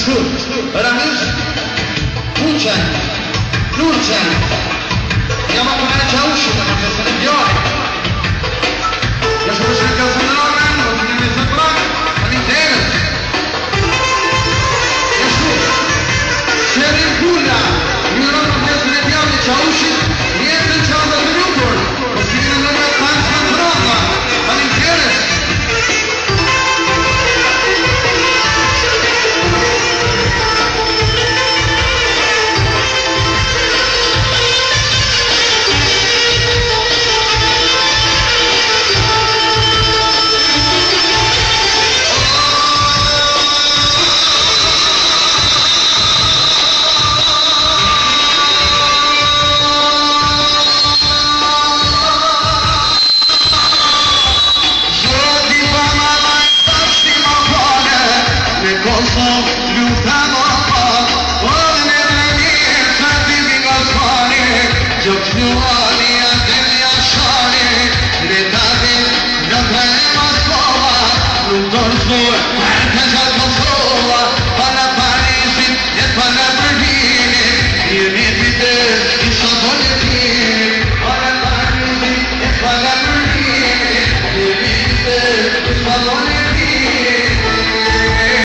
Mesut, Ramiz, Gülçen, Nurçen, sua